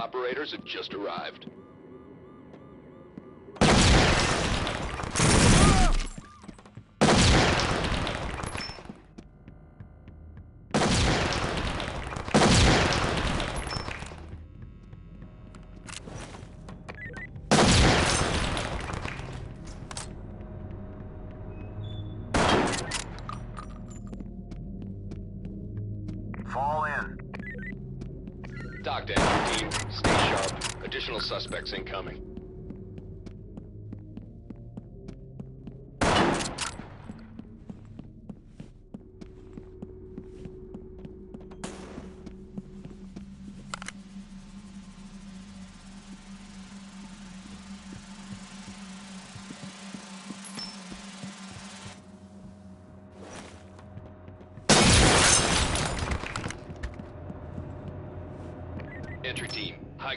operators have just arrived. Incoming.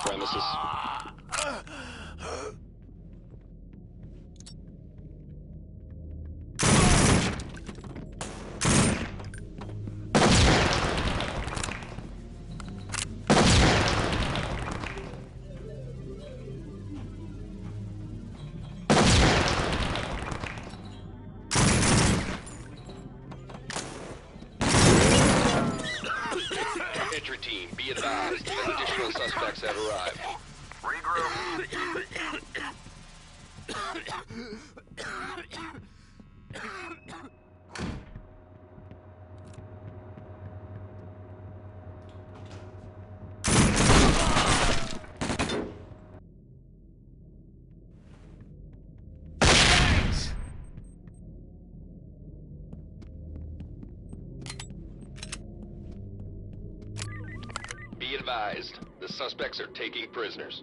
Premises. Be advised. The suspects are taking prisoners.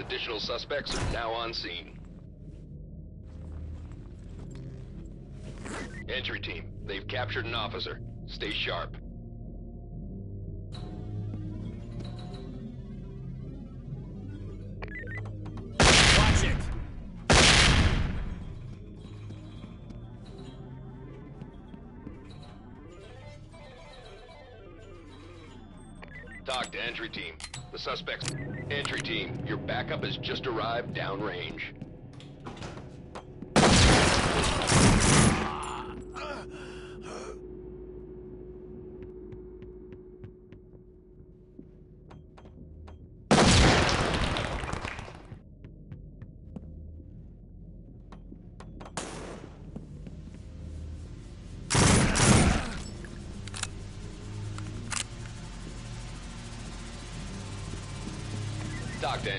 Additional suspects are now on scene. Entry team, they've captured an officer. Stay sharp. Team. The suspects. Entry team, your backup has just arrived downrange.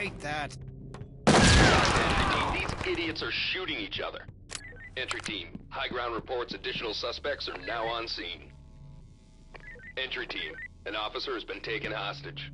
Hate that. These idiots are shooting each other. Entry team, high ground reports additional suspects are now on scene. Entry team, an officer has been taken hostage.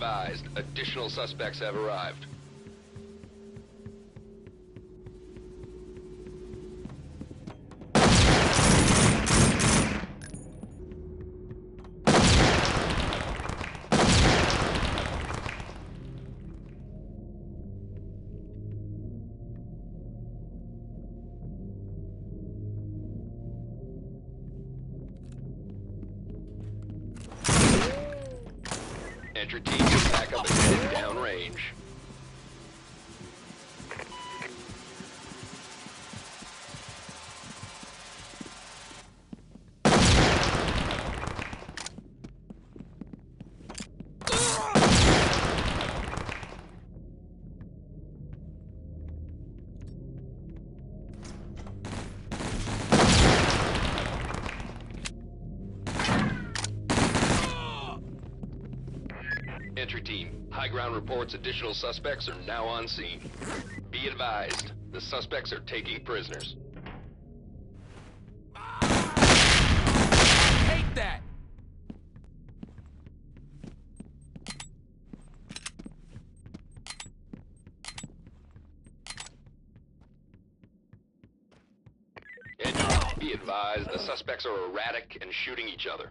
Advised, additional suspects have arrived. Entry team, high ground reports additional suspects are now on scene. Be advised, the suspects are taking prisoners. Ah! Hate that! Entry, be advised, the suspects are erratic and shooting each other.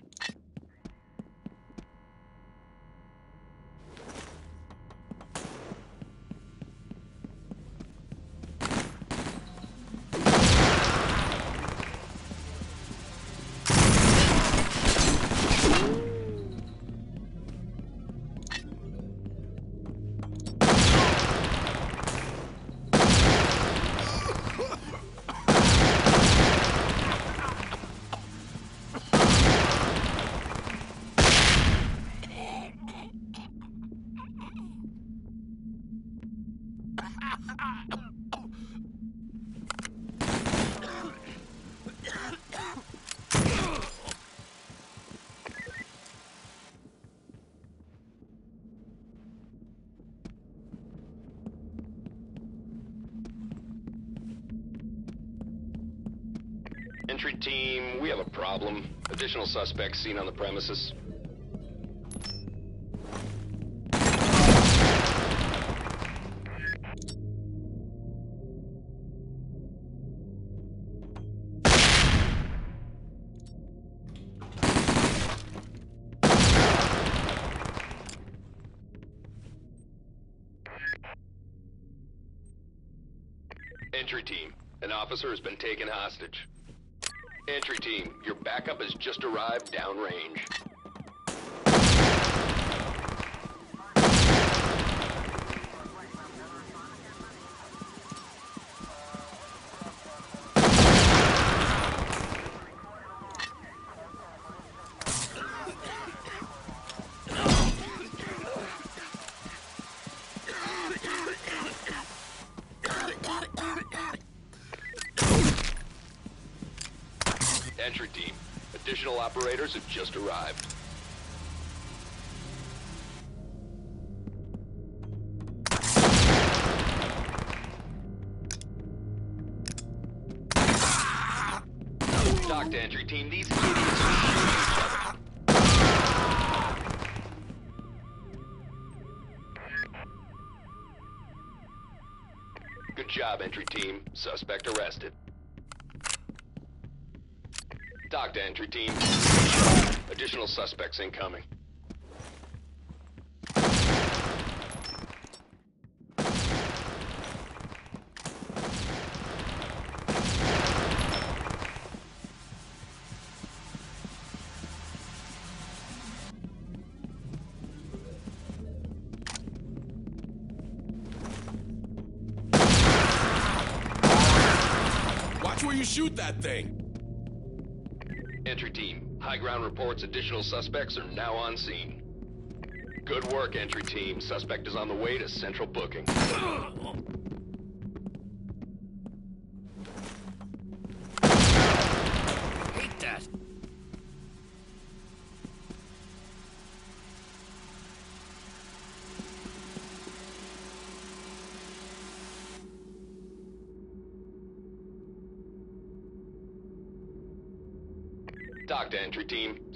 Additional suspects seen on the premises. Entry team, an officer has been taken hostage. Entry team, your backup has just arrived downrange. Entry team, additional operators have just arrived. To entry team, these idiots are shooting each other. Good job, entry team. Suspect arrested. TOC entry team. Additional suspects incoming. Watch where you shoot that thing. Reports additional suspects are now on scene. Good work, entry team. Suspect is on the way to central booking.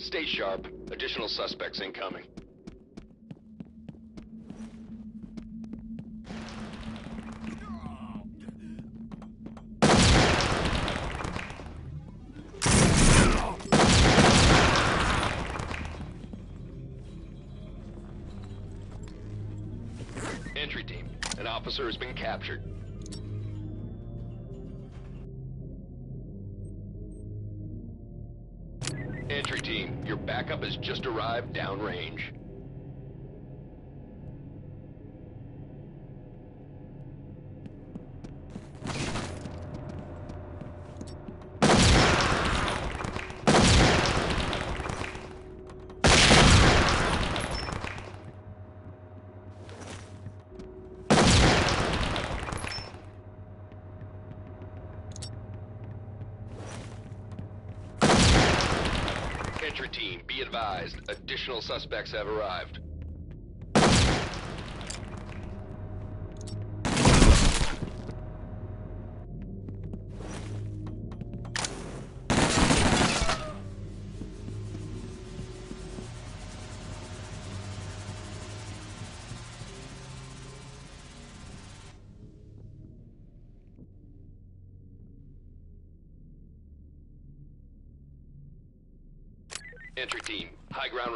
Stay sharp. Additional suspects incoming. Entry team. An officer has been captured. Just arrived downrange. Entry team, be advised. Additional suspects have arrived.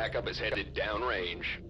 Backup is headed downrange.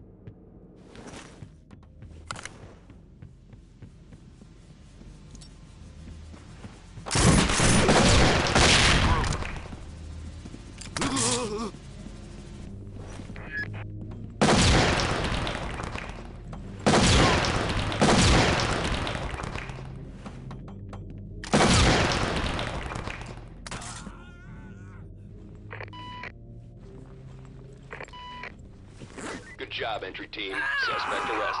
Entry team. Suspect arrested.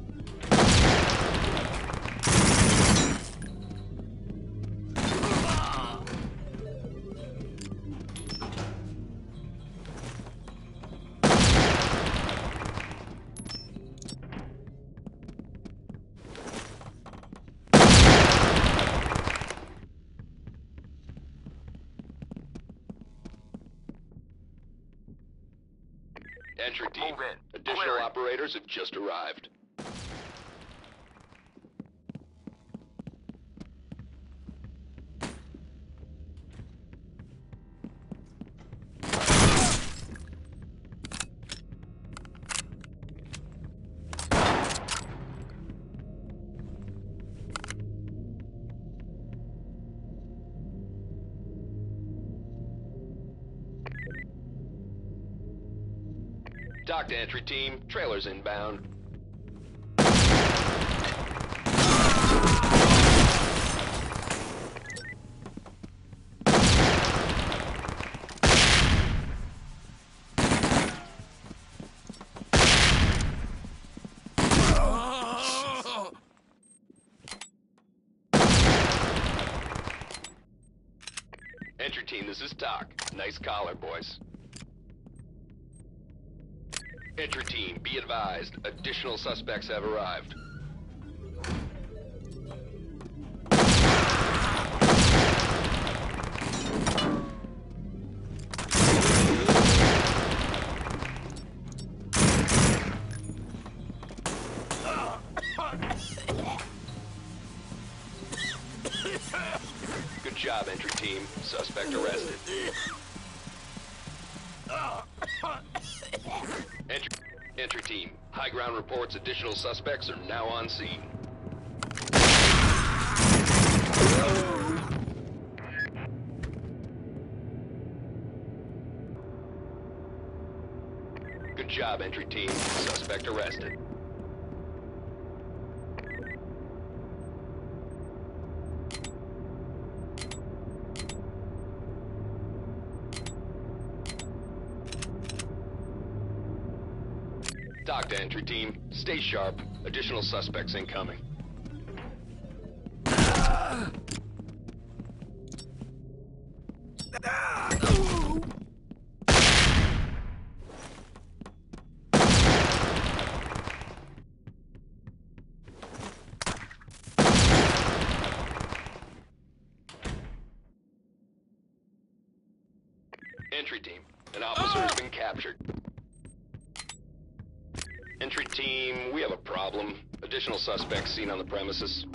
Additional operators have just arrived. Entry team, trailers inbound. Entry team, this is TOC. Nice collar, boys. Entry team, be advised. Additional suspects have arrived. Good job, entry team. Suspect arrested. Reports additional suspects are now on scene. Good job, entry team. Suspect arrested. TOC to entry team. Stay sharp. Additional suspects incoming. Seen on the premises.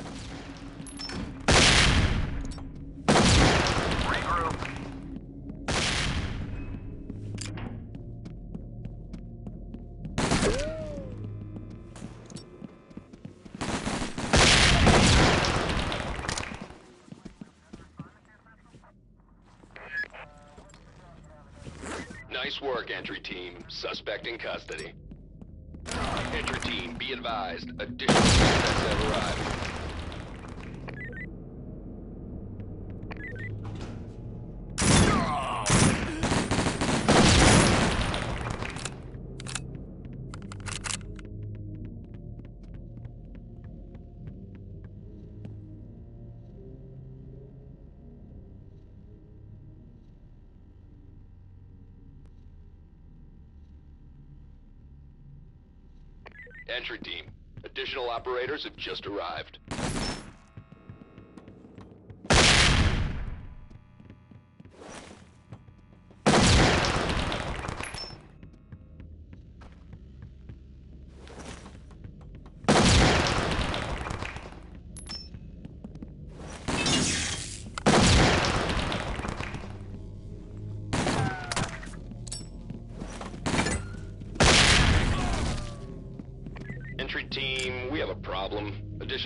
Nice work, entry team. Suspect in custody. Be advised. Additional suspects have arrived. Entry team, additional operators have just arrived.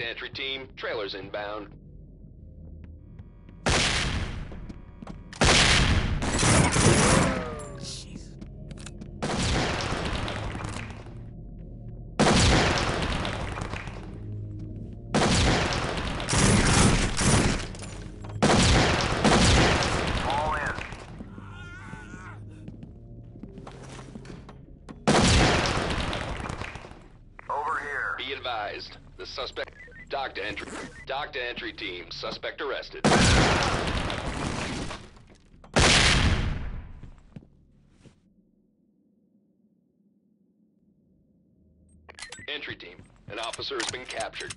Entry team, trailers inbound. Suspect. TOC to entry. TOC to entry team, suspect arrested. Entry team, an officer has been captured.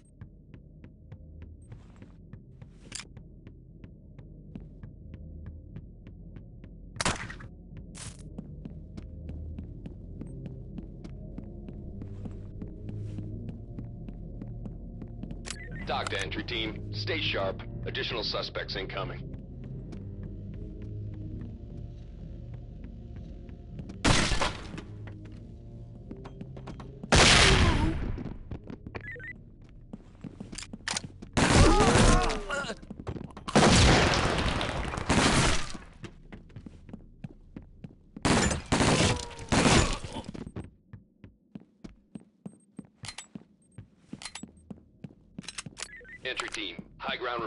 TOC to entry team, stay sharp. Additional suspects incoming.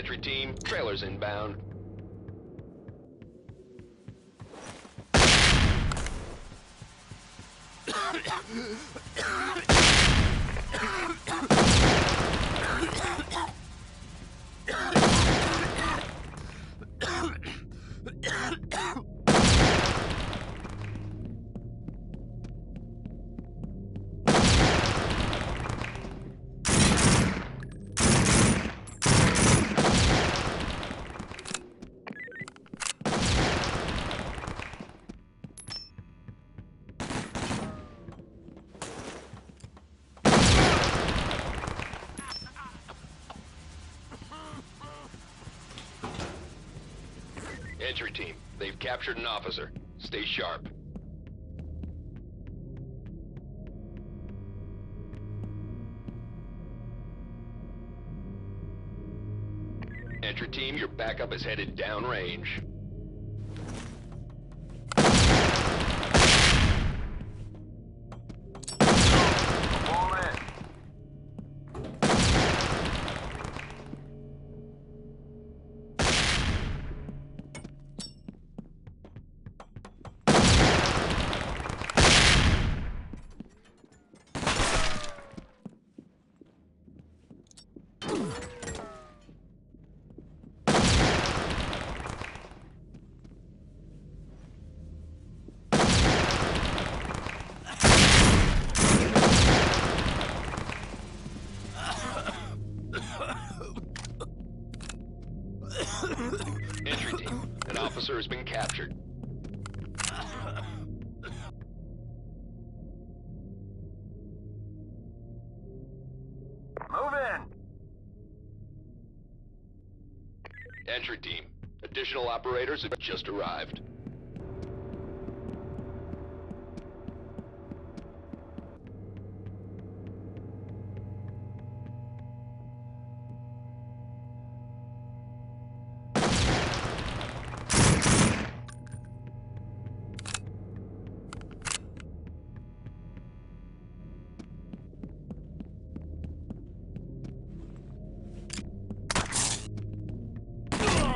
Entry team, trailers inbound. Entry team, they've captured an officer. Stay sharp. Entry team, your backup is headed downrange. Entry team, additional operators have just arrived.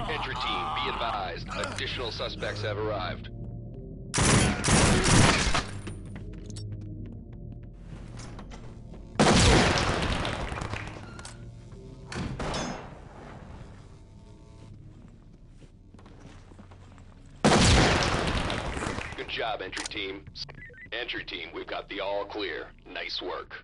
Entry team, be advised, additional suspects have arrived. Good job, entry team. Entry team, we've got the all clear. Nice work.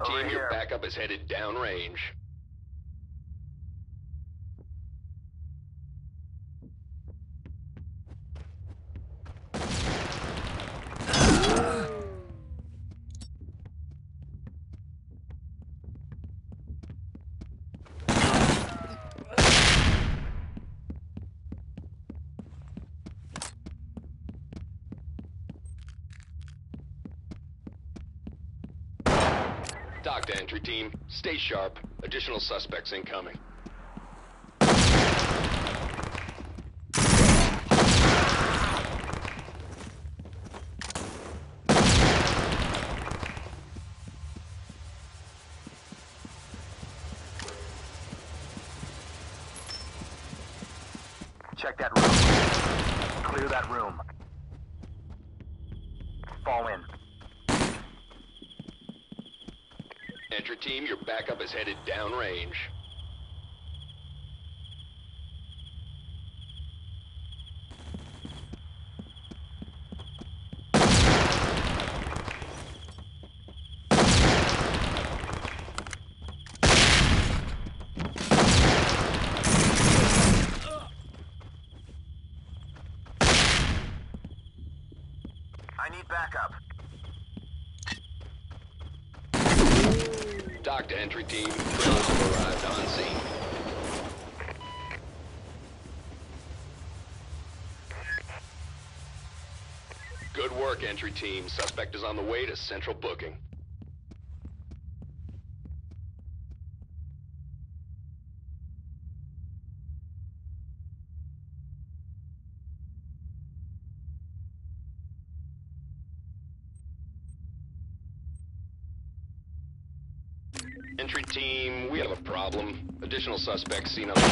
Over team, your backup is headed downrange. TOC to entry team. Stay sharp. Additional suspects incoming. Check that room. Clear that room. Fall in. Entry team, your backup is headed downrange. I need backup. TOC to entry team. Trailers have arrived on scene. Good work, entry team. Suspect is on the way to central booking. Entry team, we have a problem. Additional suspects seen on the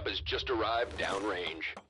backup has just arrived downrange.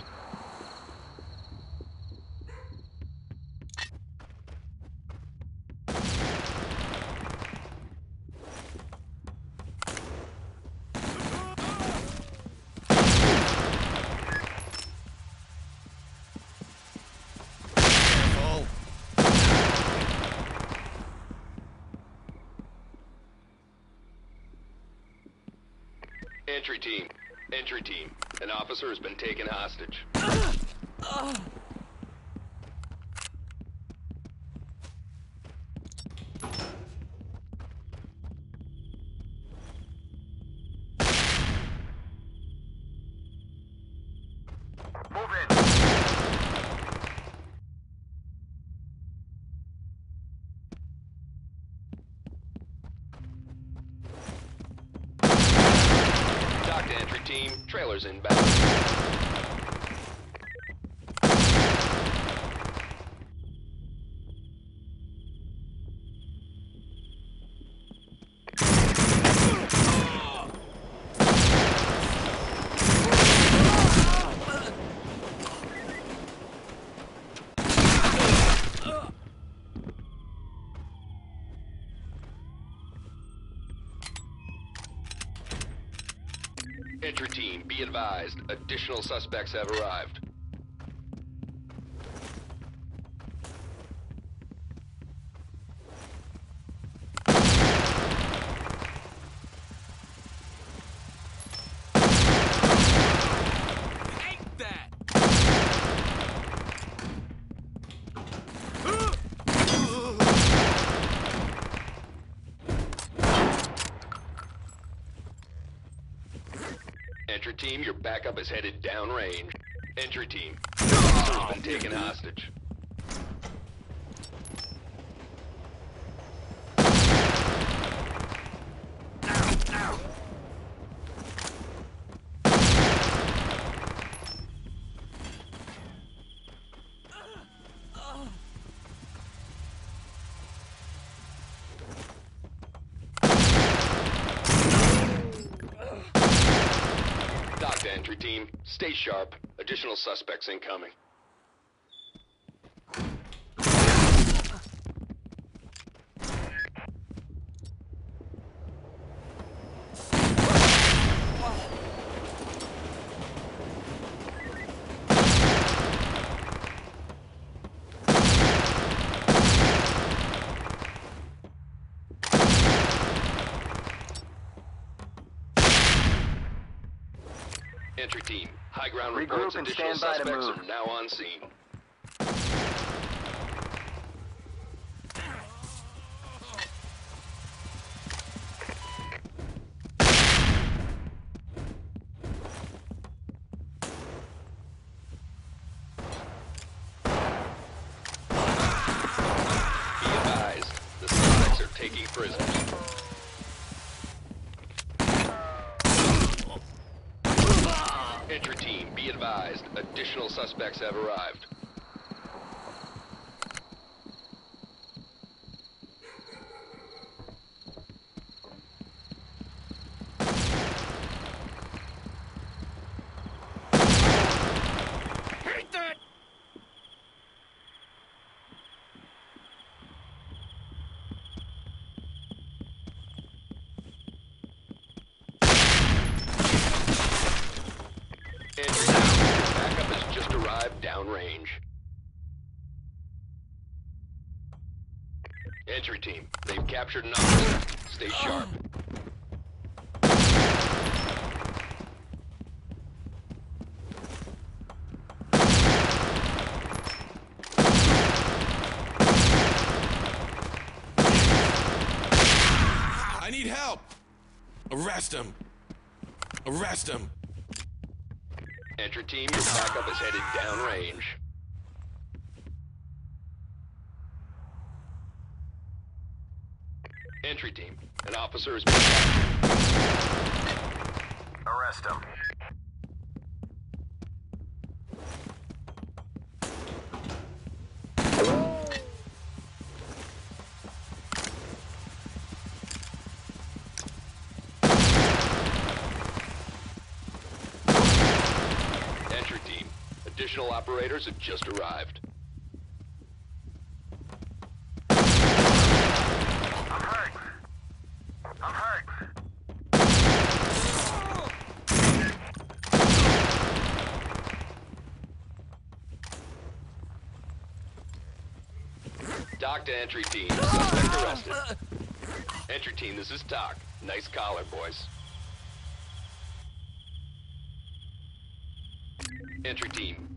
Entry team. Entry team. An officer has been taken hostage. Oh. Advised. Additional suspects have arrived. Ain't that? Entry team, your backup is headed downrange. Entry team, has been taken hostage. Stay sharp. Additional suspects incoming. Entry team, high ground Regroup reports and additional stand by to suspects move. are now on scene. Be advised, the suspects are taking prisoners. Entry team, be advised, additional suspects have arrived. Ain't that? Entry team, backup has just arrived downrange. Entry team, they've captured an officer. Stay oh. sharp. I need help. Arrest him. Arrest him. Entry team, your backup is headed downrange. Entry team, an officer is... Arrest him. Additional operators have just arrived. I'm hurt. I'm hurt. TOC to entry team. Suspect arrested. Entry team, this is TOC. Nice collar, boys. Entry team,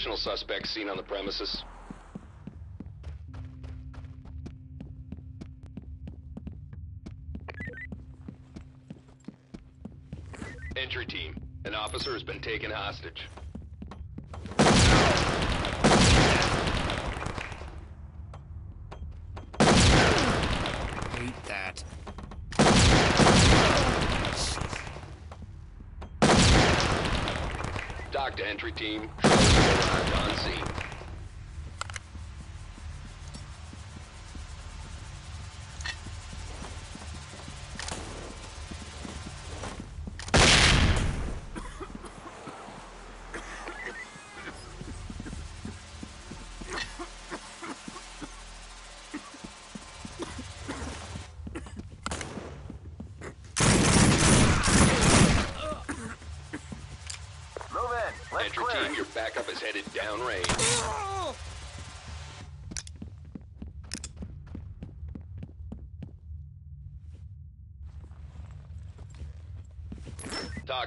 Additional suspects seen on the premises. Entry team, an officer has been taken hostage. Hate that. TOC to entry team, arrived on scene. Move in. Let's Entry clear team, it. your backup is headed downrange.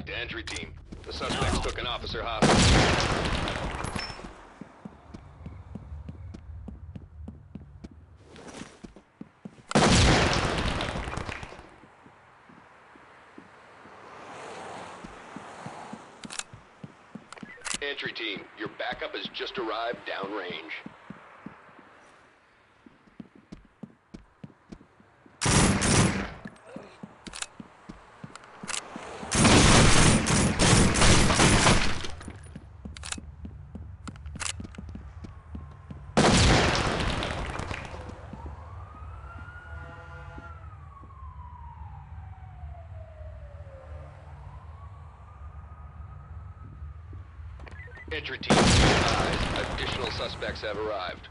TOC to entry team. The suspects took an officer hostage. Entry team, your backup has just arrived downrange. Entry team, advised. Additional suspects have arrived.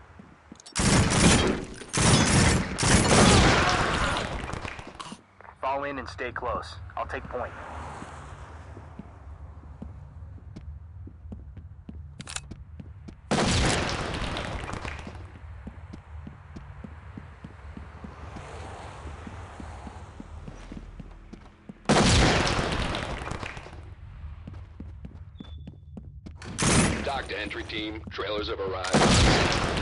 Fall in and stay close. I'll take point. TOC to entry team, trailers have arrived on scene.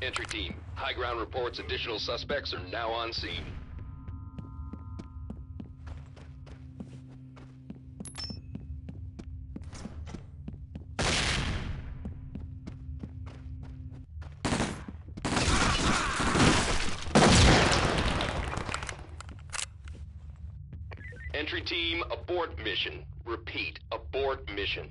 Entry team, high ground reports additional suspects are now on scene. Entry team, abort mission. Repeat, abort mission.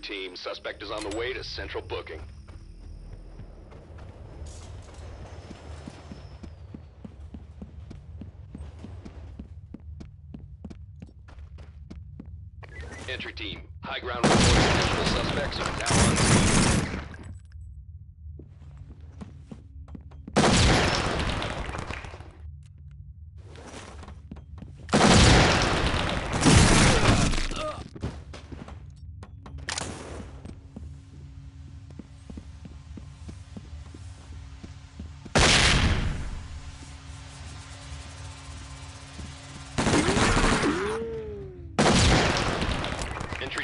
team. Suspect is on the way to central booking. Entry team, high ground reports suspects are now on scene. Entry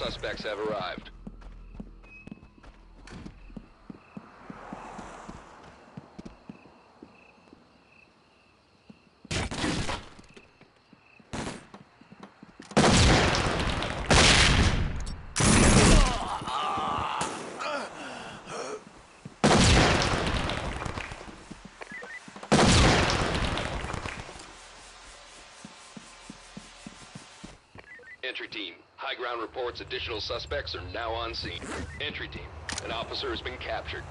suspects have arrived. Entry team, high ground reports additional suspects are now on scene. Entry team, an officer has been captured.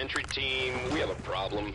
Entry team, we have a problem.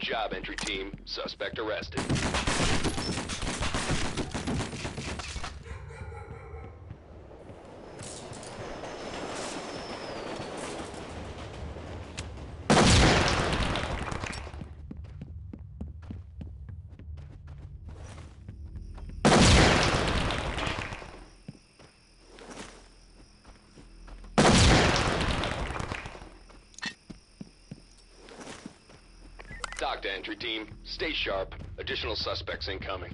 job, entry team. Suspect arrested. TOC to entry team. Stay sharp. Additional suspects incoming.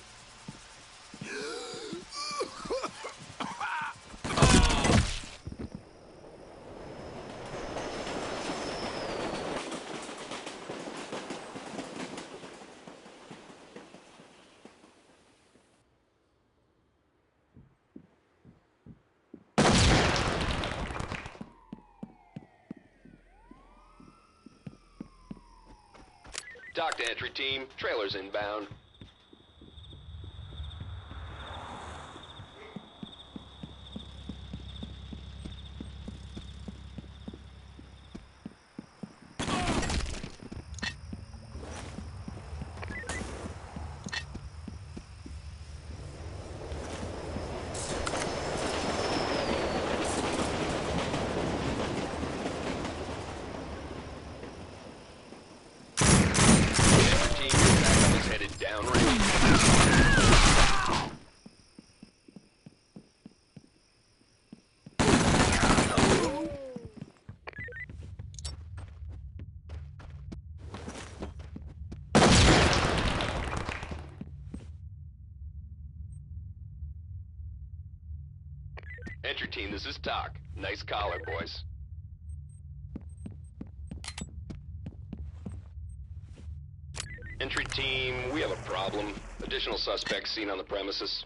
TOC to entry team. Trailers inbound. Entry team, your backup is headed downrange. Entry team, this is TOC. Nice collar, boys. Entry team, we have a problem. Additional suspects seen on the premises.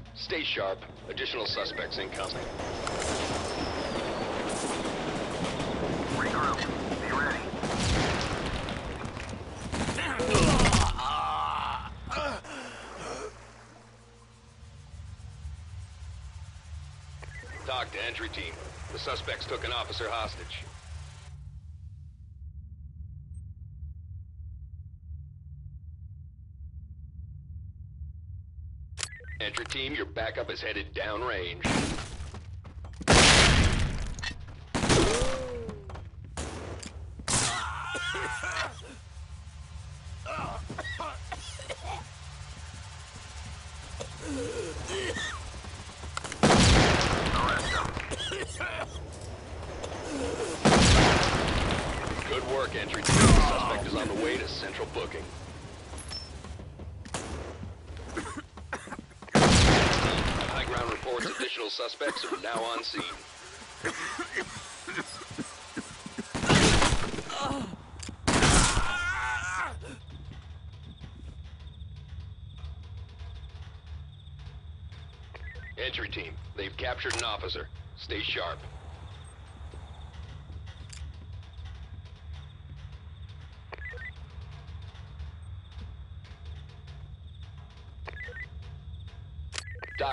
Stay sharp. Additional suspects incoming. Regroup. Be ready. TOC to entry team. The suspects took an officer hostage. Entry team, your backup is headed downrange. Arrest them. Good work, entry team. The suspect is on the way to central booking. Entry team, high ground reports additional suspects are now on scene. Entry team, they've captured an officer. Stay sharp.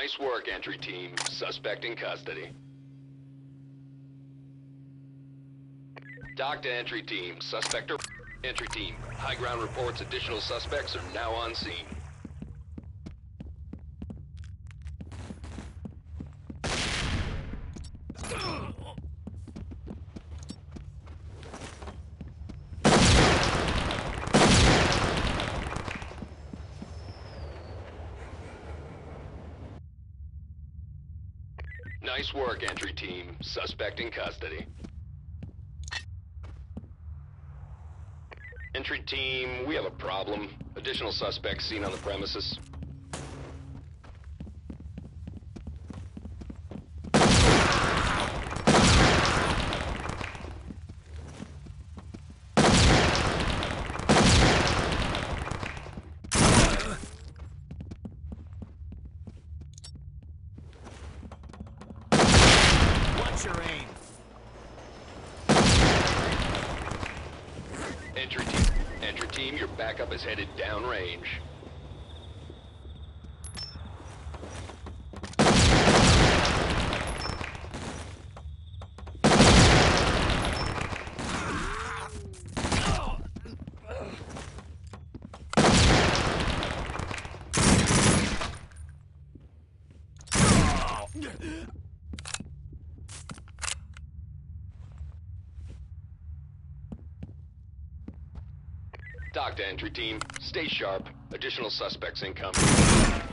Nice work, entry team. Suspect in custody. TOC to entry team. Suspect or entry team. High ground reports additional suspects are now on scene. Nice work, entry team. Suspect in custody. Entry team, we have a problem. Additional suspects seen on the premises. What's your aim? Entry team, entry team, your backup is headed downrange. TOC to entry team, stay sharp. Additional suspects incoming.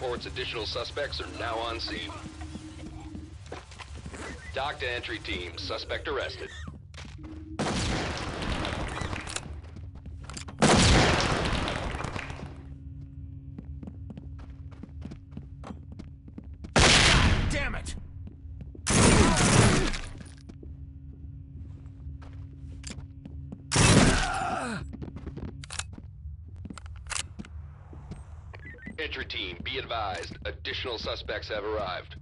Reports additional suspects are now on scene. TOC to entry team, suspect arrested. Damn it! Entry team, be advised, additional suspects have arrived.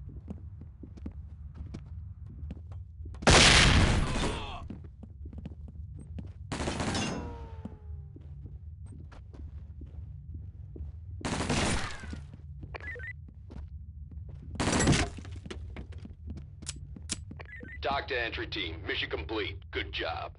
TOC to entry team, mission complete. Good job.